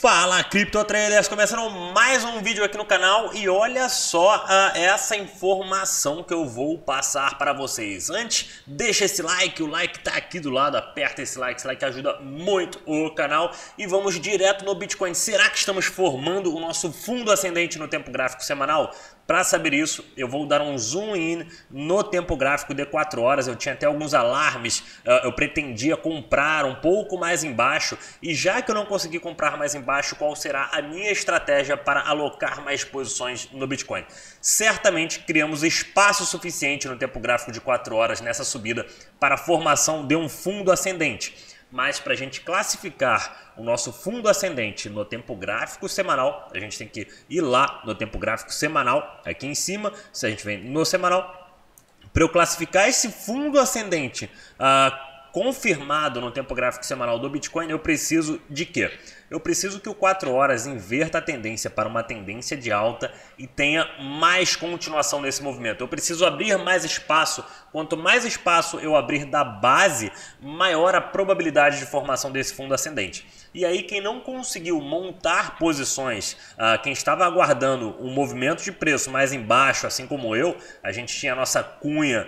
Fala Cripto Traders, começando mais um vídeo aqui no canal e olha só uh, essa informação que eu vou passar para vocês. Antes, deixa esse like, o like tá aqui do lado, aperta esse like, esse like ajuda muito o canal e vamos direto no Bitcoin. Será que estamos formando o nosso fundo ascendente no tempo gráfico semanal? Para saber isso, eu vou dar um zoom in no tempo gráfico de 4 horas. Eu tinha até alguns alarmes, uh, eu pretendia comprar um pouco mais embaixo e já que eu não consegui comprar mais embaixo, baixo qual será a minha estratégia para alocar mais posições no Bitcoin. Certamente criamos espaço suficiente no tempo gráfico de 4 horas nessa subida para a formação de um fundo ascendente. Mas para a gente classificar o nosso fundo ascendente no tempo gráfico semanal, a gente tem que ir lá no tempo gráfico semanal, aqui em cima, se a gente vem no semanal, para eu classificar esse fundo ascendente uh, confirmado no tempo gráfico semanal do Bitcoin, eu preciso de quê? Eu preciso que o 4 horas inverta a tendência para uma tendência de alta e tenha mais continuação nesse movimento. Eu preciso abrir mais espaço. Quanto mais espaço eu abrir da base, maior a probabilidade de formação desse fundo ascendente. E aí, quem não conseguiu montar posições, uh, quem estava aguardando um movimento de preço mais embaixo, assim como eu, a gente tinha a nossa cunha.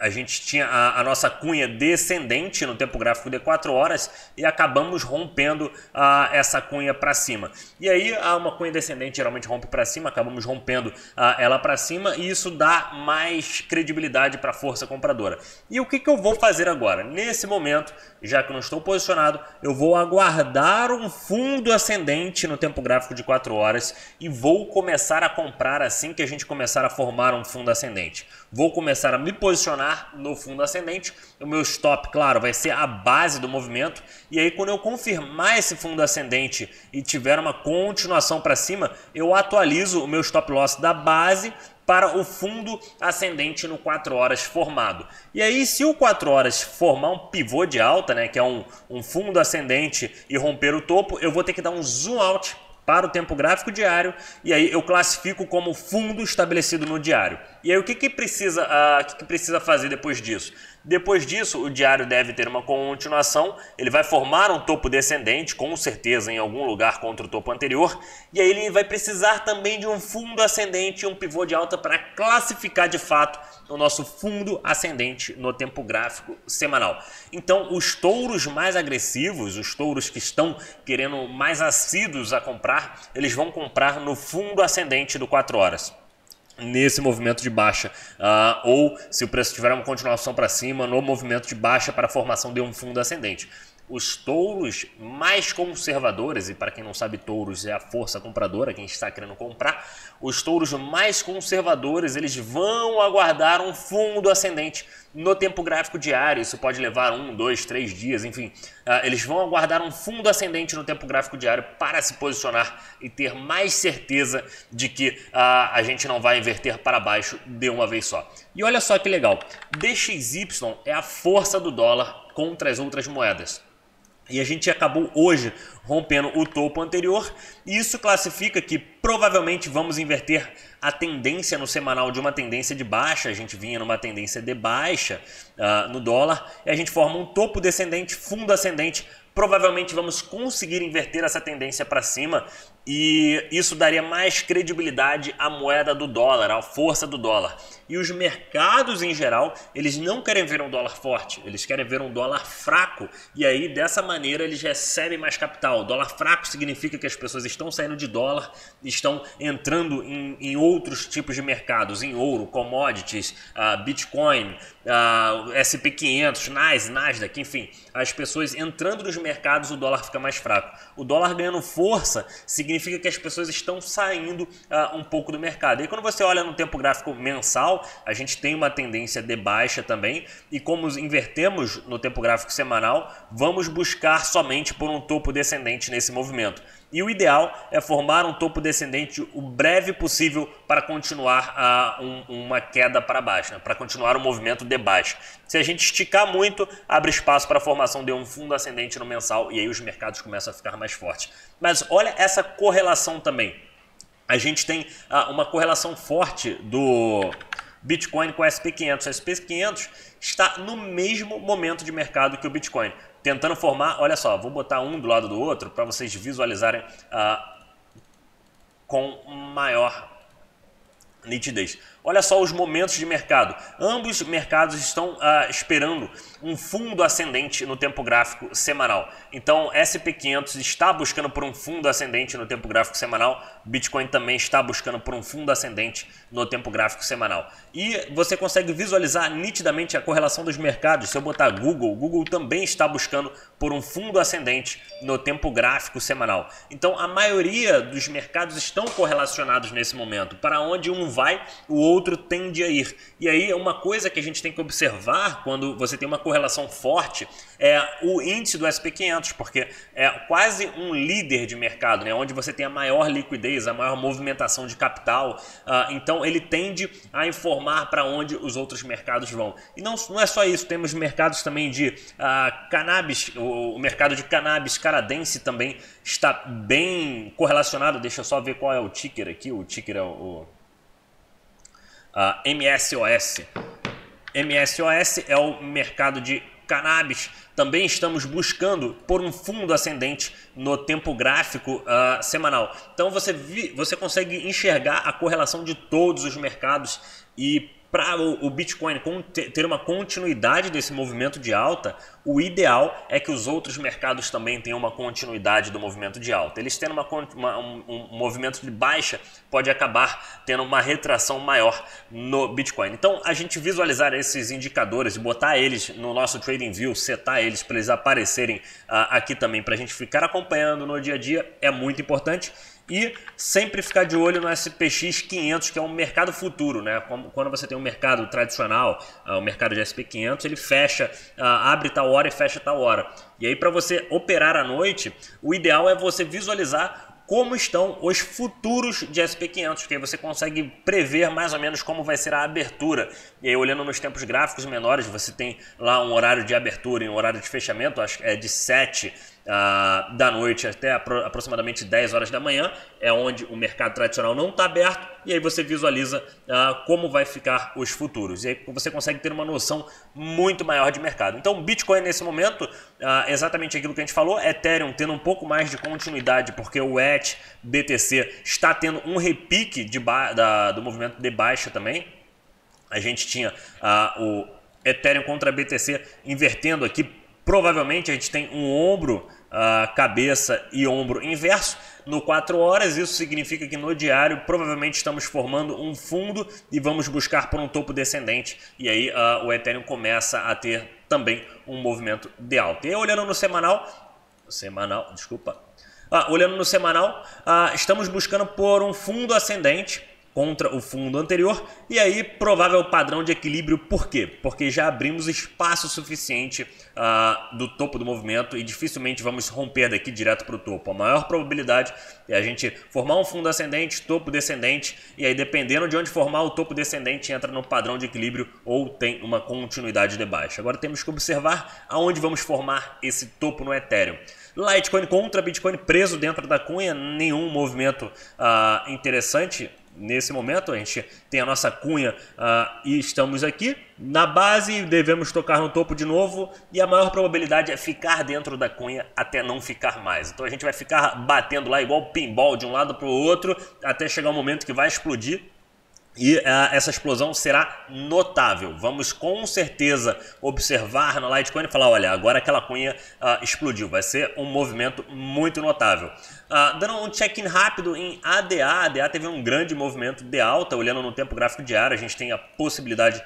A gente tinha a, a, nossa cunha descendente no tempo gráfico de 4 horas e acabamos rompendo a, essa cunha para cima. E aí a uma cunha descendente geralmente rompe para cima, acabamos rompendo a, ela para cima e isso dá mais credibilidade para a força compradora. E o que, que eu vou fazer agora? Nesse momento, já que eu não estou posicionado, eu vou aguardar um fundo ascendente no tempo gráfico de 4 horas e vou começar a comprar assim que a gente começar a formar um fundo ascendente. Vou começar a me posicionar no fundo ascendente. O meu stop, claro, vai ser a base do movimento. E aí, quando eu confirmar esse fundo ascendente e tiver uma continuação para cima, eu atualizo o meu stop loss da base para o fundo ascendente no 4 horas formado. E aí, se o 4 horas formar um pivô de alta, né, que é um, um fundo ascendente e romper o topo, eu vou ter que dar um zoom out para o tempo gráfico diário e aí eu classifico como fundo estabelecido no diário. E aí o que, que, precisa, uh, que, que precisa fazer depois disso? Depois disso, o diário deve ter uma continuação, ele vai formar um topo descendente, com certeza em algum lugar contra o topo anterior, e aí ele vai precisar também de um fundo ascendente e um pivô de alta para classificar de fato o nosso fundo ascendente no tempo gráfico semanal. Então, os touros mais agressivos, os touros que estão querendo mais assíduos a comprar, eles vão comprar no fundo ascendente do 4 horas nesse movimento de baixa, uh, ou se o preço tiver uma continuação para cima, no movimento de baixa para a formação de um fundo ascendente. Os touros mais conservadores, e para quem não sabe, touros é a força compradora, quem está querendo comprar, os touros mais conservadores, eles vão aguardar um fundo ascendente no tempo gráfico diário. Isso pode levar um, dois, três dias, enfim. Uh, eles vão aguardar um fundo ascendente no tempo gráfico diário para se posicionar e ter mais certeza de que uh, a gente não vai inverter para baixo de uma vez só. E olha só que legal, DXY é a força do dólar contra as outras moedas. E a gente acabou hoje rompendo o topo anterior, e isso classifica que provavelmente vamos inverter a tendência no semanal de uma tendência de baixa, a gente vinha numa tendência de baixa uh, no dólar, e a gente forma um topo descendente, fundo ascendente. Provavelmente vamos conseguir inverter essa tendência para cima e isso daria mais credibilidade à moeda do dólar, à força do dólar. E os mercados em geral, eles não querem ver um dólar forte, eles querem ver um dólar fraco. E aí, dessa maneira, eles recebem mais capital. Dólar fraco significa que as pessoas estão saindo de dólar, estão entrando em, em outros tipos de mercados, em ouro, commodities, uh, Bitcoin, uh, ah, SP500, NAS, Nasdaq, enfim. As pessoas entrando nos mercados, o dólar fica mais fraco. O dólar ganhando força significa que as pessoas estão saindo uh, um pouco do mercado. E quando você olha no tempo gráfico mensal, a gente tem uma tendência de baixa também. E como invertemos no tempo gráfico semanal, vamos buscar somente por um topo descendente nesse movimento. E o ideal é formar um topo descendente o breve possível para continuar a, um, uma queda para baixo, né? para continuar o movimento de baixo. Se a gente esticar muito, abre espaço para a formação de um fundo ascendente no mensal e aí os mercados começam a ficar mais fortes. Mas olha essa correlação também. A gente tem ah, uma correlação forte do Bitcoin com o SP500. O SP500 está no mesmo momento de mercado que o Bitcoin tentando formar, olha só, vou botar um do lado do outro para vocês visualizarem uh, com maior nitidez. Olha só os momentos de mercado. Ambos mercados estão uh, esperando um fundo ascendente no tempo gráfico semanal. Então, SP500 está buscando por um fundo ascendente no tempo gráfico semanal. Bitcoin também está buscando por um fundo ascendente no tempo gráfico semanal. E você consegue visualizar nitidamente a correlação dos mercados. Se eu botar Google, Google também está buscando por um fundo ascendente no tempo gráfico semanal. Então, a maioria dos mercados estão correlacionados nesse momento. Para onde um vai, o outro tende a ir. E aí, uma coisa que a gente tem que observar quando você tem uma correlação forte é o índice do SP500, porque é quase um líder de mercado, né? onde você tem a maior liquidez, a maior movimentação de capital. Uh, então, ele tende a informar para onde os outros mercados vão. E não, não é só isso, temos mercados também de uh, cannabis, o, o mercado de cannabis canadense também está bem correlacionado. Deixa eu só ver qual é o ticker aqui. O ticker é o uh, MSOS. MSOS é o mercado de cannabis. Também estamos buscando por um fundo ascendente no tempo gráfico uh, semanal. Então você, vi, você consegue enxergar a correlação de todos os mercados e para o, Bitcoin ter uma continuidade desse movimento de alta, o ideal é que os outros mercados também tenham uma continuidade do movimento de alta. Eles tendo uma, uma, um, movimento de baixa pode acabar tendo uma retração maior no Bitcoin. Então, a gente visualizar esses indicadores e botar eles no nosso Trading View, setar eles para eles aparecerem uh, aqui também, para a gente ficar acompanhando no dia a dia, é muito importante e sempre ficar de olho no SPX 500, que é um mercado futuro, né? Quando você tem um mercado tradicional, ah, o mercado de SP 500, ele fecha, ah, abre tal hora e fecha tal hora. E aí para você operar à noite, o ideal é você visualizar como estão os futuros de SP500, porque aí você consegue prever mais ou menos como vai ser a abertura. E aí, olhando nos tempos gráficos menores, você tem lá um horário de abertura e um horário de fechamento, acho que é de 7 uh, da noite até aproximadamente 10 horas da manhã, é onde o mercado tradicional não está aberto, e aí você visualiza uh, como vai ficar os futuros. E aí você consegue ter uma noção muito maior de mercado. Então, Bitcoin nesse momento, uh, exatamente aquilo que a gente falou, Ethereum tendo um pouco mais de continuidade, porque o ETH BTC está tendo um repique de da, do movimento de baixa também. A gente tinha o Ethereum contra BTC invertendo aqui Provavelmente a gente tem um ombro, uh, cabeça e ombro inverso no 4 horas. Isso significa que no diário provavelmente estamos formando um fundo e vamos buscar por um topo descendente. E aí uh, o Ethereum começa a ter também um movimento de alta. E aí, olhando no semanal, semanal, desculpa. Ah, olhando no semanal, ah, estamos buscando por um fundo ascendente contra o fundo anterior e aí provável padrão de equilíbrio por quê? Porque já abrimos espaço suficiente uh, do topo do movimento e dificilmente vamos romper daqui direto para o topo. A maior probabilidade é a gente formar um fundo ascendente, topo descendente e aí dependendo de onde formar o topo descendente entra no padrão de equilíbrio ou tem uma continuidade de baixa. Agora temos que observar aonde vamos formar esse topo no Ethereum. Litecoin contra Bitcoin preso dentro da cunha, nenhum movimento uh, interessante nesse momento. A gente tem a nossa cunha uh, e estamos aqui. Na base, devemos tocar no topo de novo e a maior probabilidade é ficar dentro da cunha até não ficar mais. Então a gente vai ficar batendo lá igual pinball de um lado para o outro até chegar o um momento que vai explodir e uh, essa explosão será notável. Vamos com certeza observar no Litecoin e falar: olha, agora aquela cunha uh, explodiu. Vai ser um movimento muito notável. Uh, dando um check-in rápido em ADA, ADA teve um grande movimento de alta. Olhando no tempo gráfico diário, a gente tem a possibilidade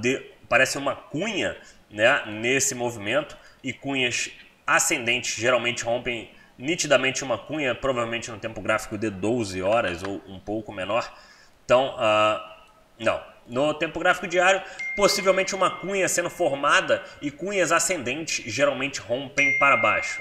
de. Parece uma cunha né, nesse movimento e cunhas ascendentes geralmente rompem nitidamente uma cunha, provavelmente no tempo gráfico de 12 horas ou um pouco menor. Então, uh, não. No tempo gráfico diário, possivelmente uma cunha sendo formada e cunhas ascendentes geralmente rompem para baixo.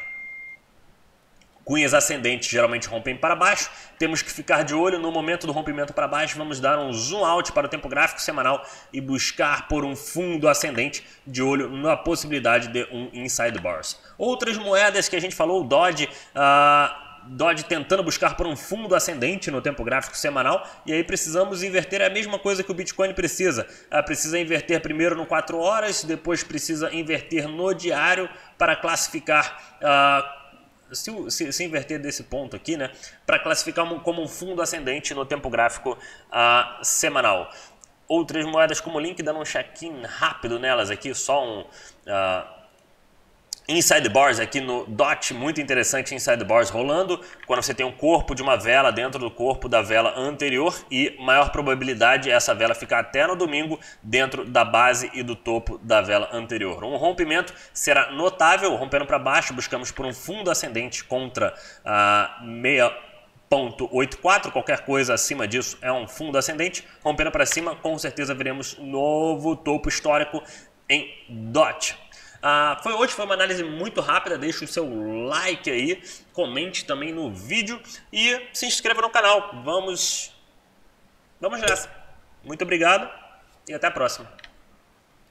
Cunhas ascendentes geralmente rompem para baixo. Temos que ficar de olho no momento do rompimento para baixo. Vamos dar um zoom out para o tempo gráfico semanal e buscar por um fundo ascendente de olho na possibilidade de um inside bars. Outras moedas que a gente falou, o Dodge. Uh, Dodge tentando buscar por um fundo ascendente no tempo gráfico semanal e aí precisamos inverter a mesma coisa que o Bitcoin precisa. Uh, precisa inverter primeiro no 4 horas, depois precisa inverter no diário para classificar uh, se, se, se, inverter desse ponto aqui, né, para classificar como um fundo ascendente no tempo gráfico uh, semanal. Outras moedas como o Link, dando um check-in rápido nelas aqui, só um inside bars aqui no DOT, muito interessante inside bars rolando, quando você tem um corpo de uma vela dentro do corpo da vela anterior e maior probabilidade é essa vela ficar até no domingo dentro da base e do topo da vela anterior. Um rompimento será notável, rompendo para baixo, buscamos por um fundo ascendente contra a meia 0,84, qualquer coisa acima disso é um fundo ascendente. Rompendo para cima, com certeza veremos novo topo histórico em DOT. Ah, foi hoje foi uma análise muito rápida. Deixe o seu like aí, comente também no vídeo e se inscreva no canal. Vamos, vamos nessa. Muito obrigado e até a próxima.